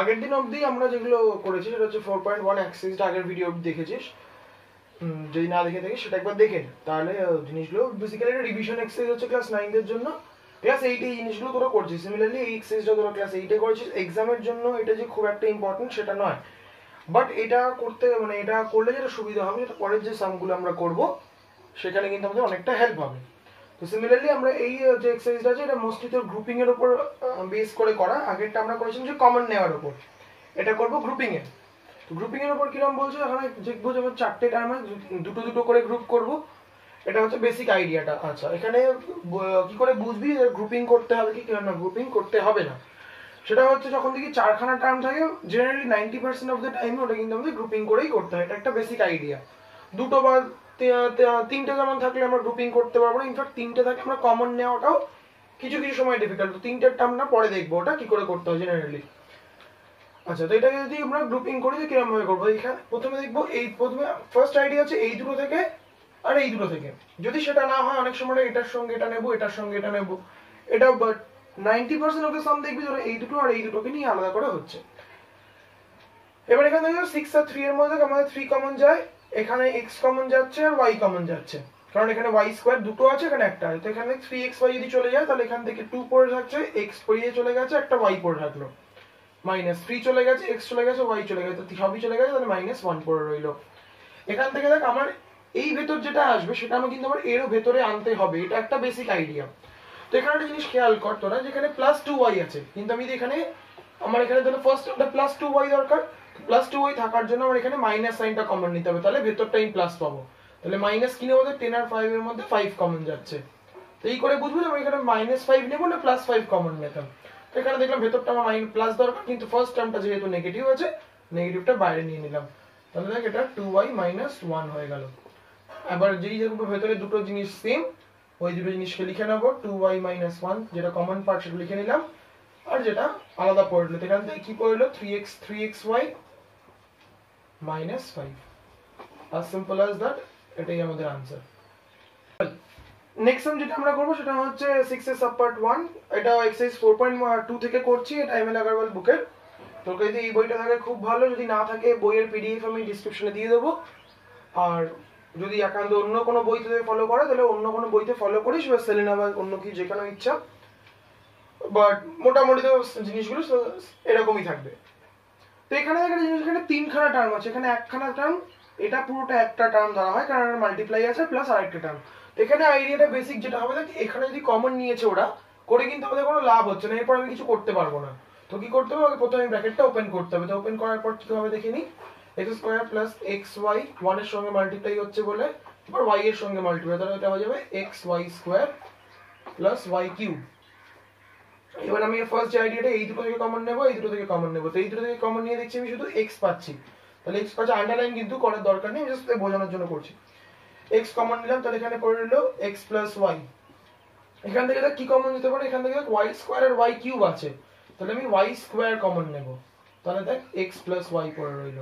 আগের দিন অবধি আমরা যেগুলো করেছি সেটা হচ্ছে ফোর পয়েন্ট ওয়ান এক্সাইজটা আগের ভিডিও দেখেছিস। উম, যদি না দেখে থাকিস সেটা একবার দেখে তাহলে জিনিসগুলো বেসিক্যালি এটা রিভিশন এক্সারসাইজ হচ্ছে ক্লাস নাইনদের জন্য। ক্লাস এইটে এই জিনিসগুলো তোরা করছিস। সিমিলারলি এই এক্সারসাইজটা তোরা ক্লাস এইটে করেছিস। এক্সামের জন্য এটা যে খুব একটা ইম্পর্টেন্ট সেটা নয়। বাট এটা করতে মানে এটা করলে যেটা সুবিধা হবে যেটা পরের যে সামগুলো আমরা করব সেখানে কিন্তু আমাদের অনেকটা হেল্প হবে। তো সিমিলারলি আমরা এই যে এক্সারসাইজটা আছে, এটা মোস্টলি তোর গ্রুপিং এর উপর বেস করে করা। আগেরটা আমরা করেছিলাম যে কমন নেওয়ার উপর। এটা করব গ্রুপিং এ। তো গ্রুপিং এর উপর কীরকম বলছো? এখানে দেখব যেমন চারটে টার্মে দুটো দুটো করে গ্রুপ করব। এটা হচ্ছে বেসিক আইডিয়াটা আচ্ছা এখানে কি করে বুঝবি গ্রুপিং করতে হবে কি? না গ্রুপিং করতে হবে না। সেটা হচ্ছে যখন দেখি চারখানা টার্ম থাকে generally ninety percent of the time ওটা কিন্তু আমাদের গ্রুপিং করেই করতে হয়। এটা একটা বেসিক আইডিয়া দুটো বা তিনটে যেমন থাকলে আমরা গ্রুপিং করতে পারব না ইনফ্যাক্ট তিনটে থাকে, আমরা কমন নেওয়াটাও কিছু কিছু সময় ডিফিকাল্ট তো তিনটের টার্ম না, পরে দেখব ওটা, কি করে করতে হয় জেনারেলি আচ্ছা তো এটাকে যদি আমরা গ্রুপিং করি তো কীরকম ভাবে করব? এখানে প্রথমে দেখব এই, প্রথমে ফার্স্ট আইডিয়া হচ্ছে এই দুটো থেকে আর এই দুটো থেকে। যদি সেটা না হয়, অনেক সময় এটার সঙ্গে এটা নেব, এটার সঙ্গে এটা নেব। এটা but ninety percent okay sum দেখবি এই দুটো আর এই দুটোকে নিয়ে আলাদা করে হচ্ছে। এবার এখানে দেখো সিক্স আর থ্রি এর মধ্যে আমাদের থ্রি কমন যায়। এখানে এক্স কমন যাচ্ছে আর ওয়াই কমন যাচ্ছে। কারণ এখানে ওয়াই স্কোয়ার দুটো আছে, এখানে একটা আছে। তো এখানে থ্রি এক্স ওয়াই যদি চলে যায়, তাহলে এখান থেকে টু পড়ে থাকছে এক্স পড়িয়ে চলে গেছে, একটা ওয়াই পড়ে থাকল। মাইনাস থ্রি চলে গেছে এক্স চলে গেছে ওয়াই চলে গেছে সবই চলে গেছে, তাহলে মাইনাস ওয়ান পড়ে রইল। এখান থেকে দেখ, আমার এই ভেতর যেটা আসবে, সেটা আমি কিন্তু আমার এরও ভেতরে আনতে হবে। এটা একটা বেসিক আইডিয়া তো এখানে একটা জিনিস খেয়াল কর তোরা, যেখানে প্লাস টু ওয়াই আছে। কিন্তু আমি এখানে, আমার এখানে ধরো ফার্স্ট ওটা প্লাস টু ওয়াই দরকার প্লাস টু ওই থাকার জন্য আমার এখানে মাইনাস সাইনটা কমন নিতে হবে। তাহলে ভেতরটা আমি প্লাস পাবো। তাহলে মাইনাস কিনে ওদের টেন আর ফাইভ এর মধ্যে ফাইভ কমন যাচ্ছে। তো এই করে বুঝব আমি এখানে মাইনাস ফাইভ নেব না প্লাস ফাইভ কমন নিতাম তো এখানে দেখলাম ভেতরটা আমার মাইন প্লাস দরকার, কিন্তু ফার্স্ট টার্মটা যেহেতু নেগেটিভ আছে নেগেটিভটা বাইরে নিয়ে নিলাম। তাহলে দেখ এটা টু ওয়াই মাইনাস ওয়ান হয়ে গেল। আবার যেই যেগুলো ভেতরে দুটো জিনিস সেম ওই দুটো জিনিসকে লিখে নেব। টু ওয়াই মাইনাস ওয়ান যেটা কমন পার্ট সেটা লিখে নিলাম। আর যেটা আলাদা পড়ল এখান থেকে কি পড়ল? Three x three x y minus five as simple as that, এটাই আমাদের আনসার নেক্সট সাম যেটা আমরা করব সেটা হচ্ছে সিক্স এর সাব পার্ট ওয়ান এটা এক্সারসাইজ টু থেকে করছি, এটা এম এল আগারওয়াল বুকের তোর কাছে যদি এই বইটা থাকে খুব ভালো, যদি না থাকে বইয়ের পিডিএফ আমি ডিসক্রিপশনে দিয়ে দেবো। আর যদি একান্ত অন্য কোনো বই থেকে ফলো করে, তাহলে অন্য কোনো বইতে ফলো করিস, বা সেলেনা বা অন্য কি যে ইচ্ছা। বাট মোটামুটি তো জিনিসগুলো এরকমই থাকবে। তো এখানে একটা জিনিস এখানে তিনখানা টার্ম আছে। এখানে একখানা টার্ম এটা পুরোটা একটা টার্ম ধরা হয়, কারণ মাল্টিপ্লাই আছে প্লাস আরেকটা টার্ম এখানে আইডিয়াটা বেসিক যেটা হবে, দেখ, এখানে যদি কমন নিয়েছে ওরা, করে কিন্তু আমাদের কোনো লাভ হচ্ছে না, এরপর আমি কিছু করতে পারব না। তো কি করতে হবে? আগে প্রথমে ব্র্যাকেটটা ওপেন করতে হবে। তো ওপেন করার পর কি হবে দেখে নি? X square plus x y ওয়ানের সঙ্গে মাল্টিপ্লাই হচ্ছে বলে, এবার ওয়াই এর সঙ্গে মাল্টিপ্লাই তাহলে এটা হয়ে যাবে x y square plus y cube এবার আমি ফার্স্ট যে আইডিয়াটা এই দুটো থেকে কমন নেব, এই দুটো থেকে কমন নেব। তো এই দুটো থেকে কমন নিয়ে দেখছি আমি শুধু এক্স পাচ্ছি। তাহলে এক্স পাচ্ছি আন্ডারলাইন কিন্তু করার দরকার নেই জাস্ট বোঝানোর জন্য করছি। এক্স কমন নিলাম, তাহলে এখানে পড়ে রইল এক্স প্লাস ওয়াই এখান থেকে কি কমন নিতে পারে, এখান থেকে ওয়াই স্কোয়ার আর ওয়াই কিউব আছে। তাহলে আমি ওয়াই স্কোয়ার কমন নেব। তাহলে দেখ এক্স প্লাস ওয়াই পড়ে রইল।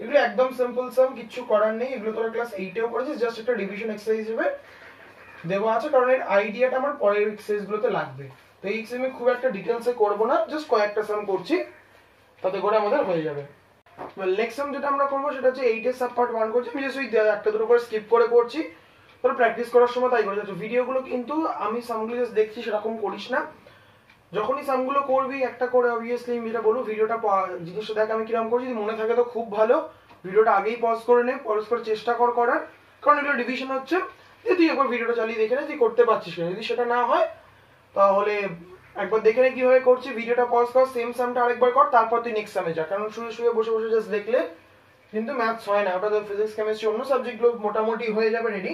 এগুলো একদম সিম্পল সাম কিচ্ছু করার নেই। এগুলো তোরা ক্লাস এইটেও করেছিস জাস্ট একটা ডিভিশন এক্সারসাইজ হিসেবে দেওয়া আছে, কারণ এর আইডিয়াটা আমার পরের এক্সারসাইজ গুলোতে লাগবে। তো এই আমি খুব একটা ডিটেলসে করব না জাস্ট কয়েকটা সাম করছি, তাতে করে আমাদের হয়ে যাবে। নেক্সট সাম যেটা আমরা করব সেটা হচ্ছে এইটের সাব পার্ট ওয়ান করছি, আমি জাস্ট ওই একটা দুটো করে স্কিপ করে করছি। তোর প্র্যাকটিস করার সময় তাই করে যাচ্ছে। ভিডিওগুলো কিন্তু আমি সামগুলো জাস্ট দেখছি, সেরকম করিস না। যখনই সামগুলো করবি, একটা করে অবভিয়াসলি আমি যেটা বলব ভিডিওটা জিনিসটা দেখ আমি কীরকম করছি, যদি মনে থাকে তো খুব ভালো। ভিডিওটা আগেই পজ করে নে পজ করে চেষ্টা কর করার। কারণ এগুলো ডিভিশন হচ্ছে, যে তুই একবার ভিডিওটা চালিয়ে দেখে নে তুই করতে পারছিস কিনা। যদি সেটা না হয় তাহলে একবার দেখে নে কীভাবে করছি, ভিডিওটা পজ কর সেম সামটা আরেকবার কর, তারপর তুই নেক্সট সামে যা। কারণ শুয়ে শুয়ে বসে বসে জাস্ট দেখলে কিন্তু ম্যাথস হয় না। ওটা তো ফিজিক্স কেমিস্ট্রি অন্য সাবজেক্টগুলো মোটামুটি হয়ে যাবে রেডি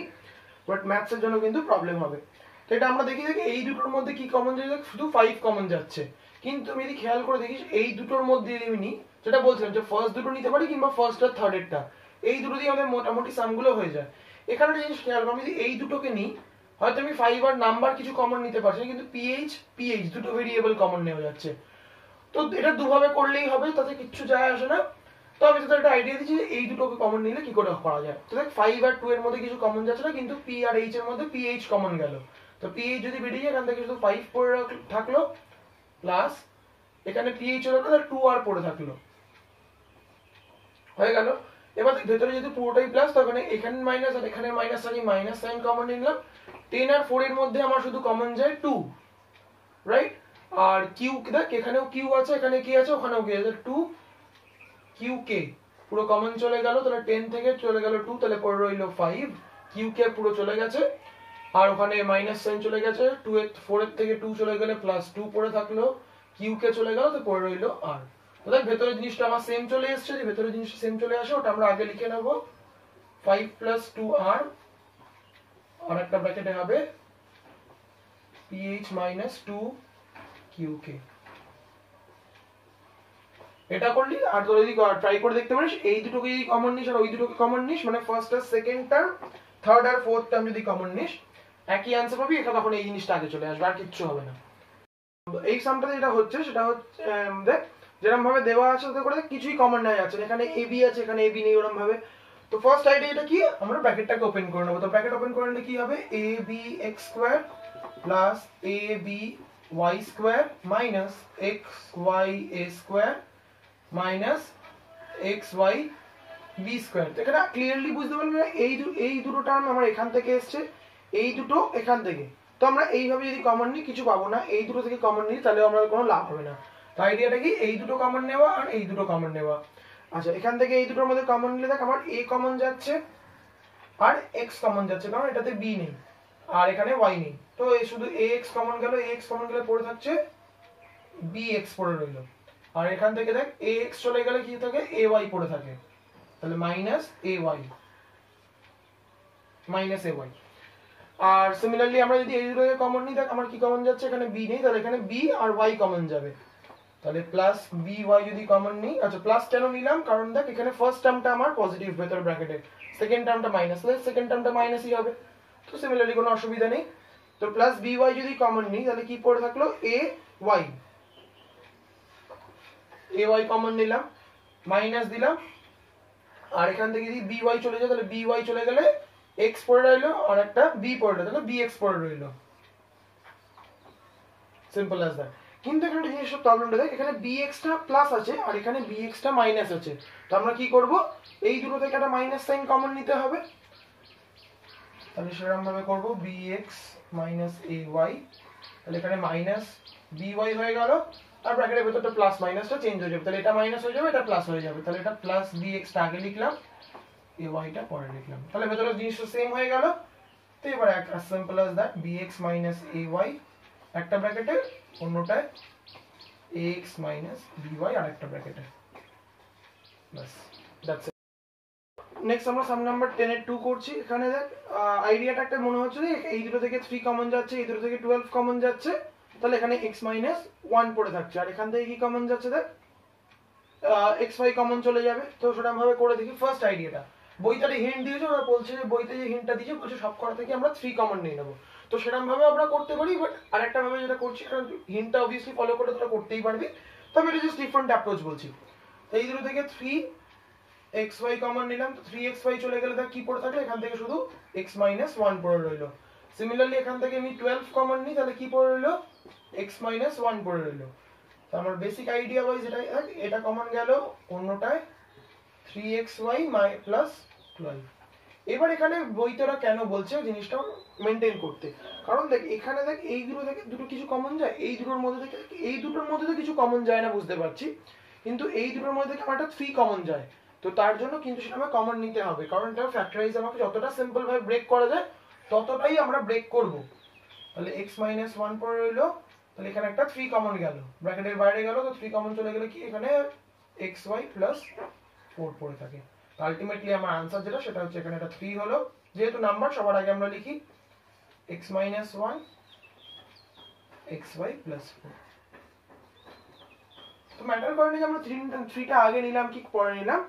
বাট ম্যাথসের জন্য কিন্তু প্রবলেম হবে। তো এটা আমরা দেখি দেখি এই দুটোর মধ্যে কি কমন যাচ্ছে শুধু ফাইভ কমন যাচ্ছে। কিন্তু আমি যদি খেয়াল করে দেখিস, এই দুটোর মধ্যে আমি নিই যেটা বলছিলাম যে ফার্স্ট দুটো নিতে পারি কিংবা ফার্স্ট আর থার্ড এরটা, এই দুটো দিয়ে আমাদের মোটামুটি সামগুলো হয়ে যায়। এখানে জিনিস খেয়াল করো, আমি যদি এই দুটোকে নিই হয়তো আমি ফাইভ আর নাম্বার কিছু কমন নিতে পারছি কিন্তু পিএইচ পিএইচ দুটো ভেরিয়েবল কমন নেওয়া যাচ্ছে। তো এটা দুভাবে করলেই হবে, তাতে কিচ্ছু যায় আসে না। তো আমি তোদের একটা আইডিয়া দিচ্ছি এই দুটোকে কমন নিলে কি করে করা যায়। তো দেখ ফাইভ আর টু এর মধ্যে কিছু কমন যাচ্ছে না, কিন্তু পি আর এইচ এর মধ্যে পিএইচ কমন গেল। তো পিএইচ যদি বেরিয়ে যায়, এখান থেকে শুধু ফাইভ পড়ে থাকল প্লাস এখানে পিএইচ হলো না টু আর পড়ে থাকল। হয়ে গেল। এবার ভেতরে যদি পুরোটাই প্লাস তখন এখানে মাইনাস আর এখানে মাইনাস আমি মাইনাস সাইন কমন নিলাম। টেন আর ফোর এর মধ্যে আমার শুধু কমন যায় টু রাইট আর কিউ দেখ, এখানেও কিউ আছে, এখানে কি আছে, ওখানেও কি আছে। টু কিউ কে পুরো কমন চলে গেল, তাহলে টেন থেকে চলে গেল টু তাহলে পরে রইল ফাইভ কিউ কে পুরো চলে গেছে। আর ওখানে মাইনাস সাইন চলে গেছে টু এর ফোর এর থেকে টু চলে গেলে প্লাস টু পরে থাকল কিউ কে চলে গেল, তো পরে রইল আর তো দেখ, ভেতরের জিনিসটা আমার সেম চলে এসছে, যে ভেতরের জিনিসটা সেম চলে আসে, ওটা আমরা আগে লিখে নেব। ফাইভ প্লাস টু আর ব্র্যাকেটে হবে PH minus two Q K এটা করলি আর তোর যদি ট্রাই করে দেখতে পারিস, এই দুটোকে যদি কমন নিস আর ওই দুটোকে কমন নিস মানে ফার্স্ট আর সেকেন্ড টার্ম থার্ড আর ফোর্থ টার্ম যদি কমন নিস, একই অ্যান্সার পাবি, এটা তখন এই জিনিসটা আগে চলে আসবে, আর কিচ্ছু হবে না এই সামটাতে যেটা হচ্ছে, সেটা হচ্ছে দেখ যেরকম ভাবে দেওয়া আছে করে কিছুই কমন নেওয়া যাচ্ছে না। এখানে এ বি আছে, এখানে এ বি নেই ওরকম ভাবে তো ফার্স্ট আইডিয়া এটা কি? আমরা ব্র্যাকেটটাকে ওপেন করে নেব। তো ব্র্যাকেট ওপেন করে নিলে কি হবে? A b x square plus a b y square minus x y a square minus x y b square তো এখানে ক্লিয়ারলি বুঝতে পারবে এই এই দুটো টার্ম আমার এখান থেকে এসছে, এই দুটো এখান থেকে। তো আমরা এইভাবে যদি কমন নিই, কিছু পাবো না। এই দুটো থেকে কমন নিই তাহলে আমাদের কোনো লাভ হবে না। তো আইডিয়াটা কি? এই দুটো কমন নেওয়া আর এই দুটো কমন নেওয়া। আচ্ছা এখান থেকে এই দুটোর মধ্যে কমন নিলে দেখ আমার এ কমন যাচ্ছে আর এক্স কমন যাচ্ছে, কারণ এটাতে বি নেই, আর এখানে ওয়াই নেই। তো শুধু এ এক্স কমন গেল এ এক্স কমন গেলে পড়ে থাকছে বি এক্স পড়ে রইল। আর এখান থেকে দেখ এ এক্স চলে গেলে কি থাকে? এ ওয়াই পড়ে থাকে। তাহলে minus a y minus a y R similarly আমরা যদি এই দুটোকে কমন নিই, দেখ, আমার কি কমন যাচ্ছে? এখানে বি নেই, তাহলে এখানে বি আর ওয়াই কমন যাবে। তাহলে প্লাস বি ওয়াই যদি কমন নিই আচ্ছা প্লাস কেন নিলাম? কারণ দেখ, এখানে ফার্স্ট টার্মটা আমার পজিটিভ ভেতর ব্র্যাকেটে সেকেন্ড টার্মটা মাইনাস তাহলে সেকেন্ড টার্মটা মাইনাসই হবে। তো সিমিলারলি কোনো অসুবিধা নেই। তো প্লাস বি ওয়াই যদি কমন নিই, তাহলে কি পড়ে থাকল? A y a y common নিলাম। মাইনাস দিলাম। আর এখান থেকে যদি বি ওয়াই চলে যায়, তাহলে বি ওয়াই চলে গেলে এক্স পড়ে রইল আর একটা বি পড়ে তাহলে বি এক্স পড়ে রইল। সিম্পল অ্যাজ দ্যাট কিন্তু এখানে জিনিসটা প্রবলেমটা দেখ, এখানে বি এক্সটা প্লাস আছে আর এখানে বি এক্সটা মাইনাস আছে। তো আমরা কি করব? এই দুটো থেকে একটা মাইনাস সাইন কমন নিতে হবে। তাহলে সেরকম ভাবে করব b x minus a y তাহলে এখানে মাইনাস বি ওয়াই হয়ে গেল। আর ব্র্যাকেটের ভেতরটা প্লাস মাইনাসটা চেঞ্জ হয়ে যাবে। তাহলে এটা মাইনাস হয়ে যাবে, এটা প্লাস হয়ে যাবে। তাহলে এটা প্লাস বি এক্সটা আগে লিখলাম এ ওয়াইটা পরে লিখলাম। তাহলে ভেতরে জিনিসটা সেম হয়ে গেল। তো এবার as simple as that b x minus a y একটা ব্র্যাকেটে অন্যটায় এক্স মাইনাস বি ওয়াই আর একটা ব্র্যাকেটে বাস দ্যাটস নেক্সট আমরা সাম নাম্বার টেন এর টু করছি, এখানে দেখ আইডিয়াটা একটা মনে হচ্ছে যে এই দুটো থেকে থ্রি কমন যাচ্ছে, এই দুটো থেকে টুয়েলভ কমন যাচ্ছে, তাহলে এখানে এক্স মাইনাস ওয়ান পড়ে থাকছে। আর এখান থেকে কি কমন যাচ্ছে দেখ? এক্স ওয়াই কমন চলে যাবে। তো সেরকম ভাবে করে দেখি ফার্স্ট আইডিয়াটা বইটাতে হিন্ট দিয়েছে, ওরা বলছে যে বইতে যে হিন্টটা দিয়েছে, বলছে সব কটা থেকে আমরা থ্রি কমন নিয়ে নেব। তো সেরকম ভাবে আমরা করতে পারি বাট আরেকটা ভাবে যেটা করছি, কারণ হিন্টটা অবভিয়াসলি ফলো করে তোরা করতেই পারবি। তবে এটা জাস্ট ডিফারেন্ট অ্যাপ্রোচ বলছি। এই দুটো থেকে থ্রি এক্স ওয়াই কমন নিলাম, তো থ্রি এক্স ওয়াই চলে গেলে দেখ কি পড়ে থাকল এখান থেকে শুধু এক্স মাইনাস ওয়ান পড়ে রইল। সিমিলারলি এখান থেকে আমি টুয়েলভ কমন নিই, তাহলে কি পড়ে রইল? এক্স মাইনাস ওয়ান পড়ে রইল। তো আমার বেসিক আইডিয়া ওয়াইজ এটা এটা কমন গেল অন্যটায় থ্রি এক্স ওয়াই মাই প্লাস টুয়েলভ এবার এখানে বইতেরা কেন বলছে জিনিসটা মেনটেন করতে। কারণ দেখ, এখানে দেখ, এই দুটো থেকে দুটো কিছু কমন যায়, এই দুটোর মধ্যে থেকে, এই দুটোর মধ্যে তো কিছু কমন যায় না, বুঝতে পারছি। কিন্তু এই দুটোর মধ্যে থেকে আমার থ্রি কমন যায়। তো তার জন্য কিন্তু সেটা আমার কমন নিতে হবে। কারণ এটা ফ্যাক্টরাইজ আমাকে যতটা সিম্পল ভাবে ব্রেক করা যায়, ততটাই আমরা ব্রেক করব। তাহলে এক্স মাইনাস ওয়ান পরে রইল, তাহলে এখানে একটা থ্রি কমন গেল। ব্র্যাকেটের বাইরে গেল, তো থ্রি কমন চলে গেলে কি? এখানে এক্স ওয়াই প্লাস ফোর পড়ে থাকে। আলটিমেটলি আমার আনসার যেটা, সেটা হচ্ছে এখানে একটা থ্রি হলো। যেহেতু নাম্বার সবার আগে আমরা লিখি x minus one x y plus তো ম্যাটার করে না যে আমরা থ্রি থ্রিটা আগে নিলাম, কি পরে নিলাম।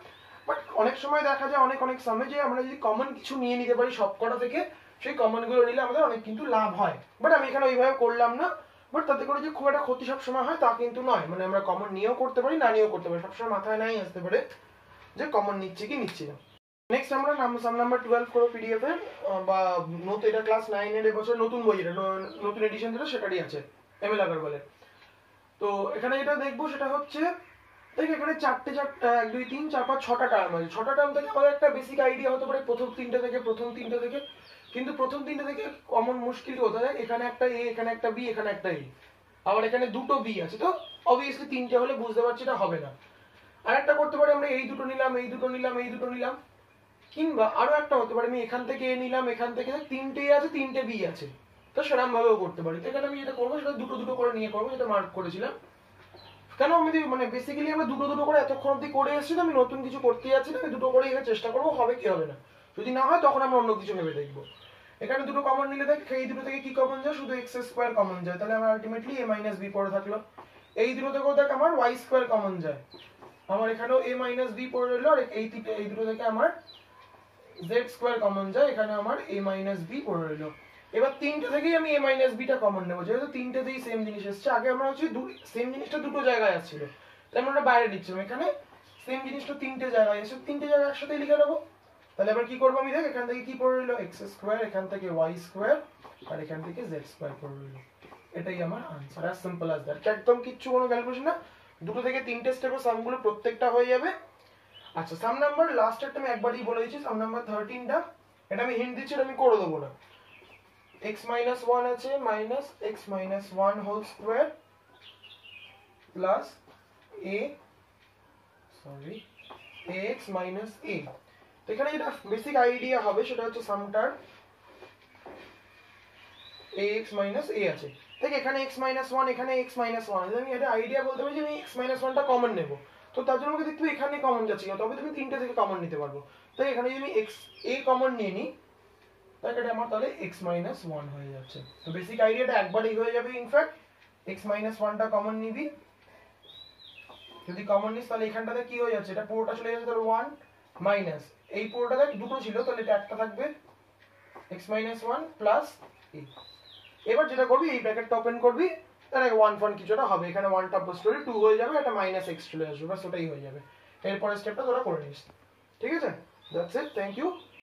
বাট অনেক সময় দেখা যায়, অনেক অনেক সময় যে আমরা যদি কমন কিছু নিয়ে নিতে পারি সবকটা থেকে, সেই কমনগুলো নিলে আমাদের অনেক কিন্তু লাভ হয়। বাট আমি এখানে ওইভাবে করলাম না। বাট তাতে করে যে খুব একটা ক্ষতি সব সময় হয়, তা কিন্তু নয়। মানে আমরা কমন নিয়েও করতে পারি, না নিয়েও করতে পারি। সবসময় মাথায় নাই আসতে পারে। যে কমন নিচ্ছে কি নিচ্ছে না। নেক্সট আমরা সাম নাম্বার টুয়েলভ করো পিডিএফ এর বা নতুন, এটা ক্লাস নাইনের এবছর নতুন বই যেটা নতুন এডিশন যেটা, সেটারই আছে এম এল আগরওয়ালের তো এখানে যেটা দেখব, সেটা হচ্ছে, দেখ এখানে চারটে চারটে এক, দুই, তিন, চার, পাঁচ, ছটা টার্ম আছে। ছটা টার্ম থেকে আমাদের একটা বেসিক আইডিয়া হতে পারে, প্রথম তিনটে থেকে, প্রথম তিনটে থেকে। কিন্তু প্রথম তিনটে থেকে কমন মুশকিল হতে যায় এখানে একটা এ এখানে একটা বি এখানে একটা এ আবার এখানে দুটো বি আছে, তো অবভিয়াসলি তিনটে হলে বুঝতে পারছি এটা হবে না। আর একটা করতে পারি, আমরা এই দুটো নিলাম, এই দুটো নিলাম, এই দুটো নিলাম। কিংবা আরও একটা হতে পারে, আমি এখান থেকে এ নিলাম, এখান থেকে তিনটে আছে, তিনটে বি আছে। তো সেরকম ভাবেও করতে পারি। তো এখানে আমি যেটা করব, সেটা দুটো দুটো করে নিয়ে করব, যেটা মার্ক করেছিলাম। কেন আমি মানে বেসিক্যালি আমরা দুটো দুটো করে এতক্ষণ অব্দি করে এসেছি আমি নতুন কিছু করতে যাচ্ছি না আমি দুটো করে এবার চেষ্টা করব, হবে কি হবে না। যদি না হয়, তখন আমরা অন্য কিছু ভেবে দেখব। এখানে দুটো কমন নিলে দেখ, এই দুটো থেকে কি কমন যায়? শুধু এক্স স্কোয়ার কমন যায়। তাহলে আমার আলটিমেটলি এ মাইনাস বি পড়ে থাকল। এই দুটো থেকেও দেখ, আমার ওয়াই স্কোয়ার কমন যায়। আমার এখানেও এ মাইনাস বি পড়ে রইল, আর এই এই দুটো থেকে আমার জেড স্কোয়ার কমন যায়, এখানে আমার এ মাইনাস বি পড়ে রইল। এবার তিনটে থেকেই আমি এ মাইনাস বিটা কমন নেব, যেহেতু তিনটেতেই সেম জিনিস এসছে। আগে আমরা হচ্ছে সেম জিনিসটা দুটো জায়গায় আসছিল, তাই আমরা বাইরে দিচ্ছিলাম এখানে সেম জিনিসটা তিনটে জায়গায় এসে তিনটে জায়গায় একসাথে লিখে নেব। তাহলে এবার কি করব আমি দেখ, এখান থেকে কি পড়ে রইল? এক্স স্কোয়ার এখান থেকে ওয়াই স্কোয়ার আর এখান থেকে জেড স্কোয়ার পড়ে রইল। এটাই আমার আনসার আর সিম্পল আস দ্যাট একদম কিচ্ছু কোনো ক্যালকুলেশন না। দুটো থেকে তিনটে স্টেপের সামগুলো প্রত্যেকটা হয়ে যাবে। আচ্ছা সাম নাম্বার লাস্ট একটা আমি একবারই বলে দিচ্ছি সাম নাম্বার থার্টিনটা এটা আমি হিন্ট দিচ্ছি আমি করে দেবো না। x মাইনাস ওয়ান আছে minus x minus one whole square plus a sorry x minus a তো এখানে যেটা বেসিক আইডিয়া হবে, সেটা হচ্ছে সামটার এক্স মাইনাস এ আছে। দেখ, এখানে এক্স মাইনাস ওয়ান এখানে এক্স মাইনাস ওয়ান আমি এটা আইডিয়া বলতে পারি যে আমি এক্স মাইনাস ওয়ানটা কমন নেব। তো তার জন্য আমাকে দেখতে হবে এখানে কমন যাচ্ছে তবে তুমি তিনটে থেকে কমন নিতে পারব। তাই এখানে যদি আমি এক্স এ কমন নিয়ে নিই, তাহলে এটা আমার তাহলে এক্স মাইনাস ওয়ান হয়ে যাচ্ছে। তো বেসিক আইডিয়াটা একবারই হয়ে যাবে ইনফ্যাক্ট এক্স মাইনাস ওয়ানটা কমন নিবি। যদি কমন নিস, তাহলে এখানটাতে কি হয়ে যাচ্ছে? এটা পুরোটা চলে যাচ্ছে তাহলে ওয়ান মাইনাস এই পুরোটাতে দুটো ছিল, তাহলে এটা একটা থাকবে x minus one plus a এবার যেটা করবি, এই ব্র্যাকেটটা ওপেন করবি তাহলে ওয়ান ফান কিছুটা হবে। এখানে ওয়ান টপ স্টোরি টু হয়ে যাবে, একটা মাইনাস এক্স চলে আসবে বাস ওটাই হয়ে যাবে। এরপরের স্টেপটা তোরা করে নিস। ঠিক আছে? That's it thank you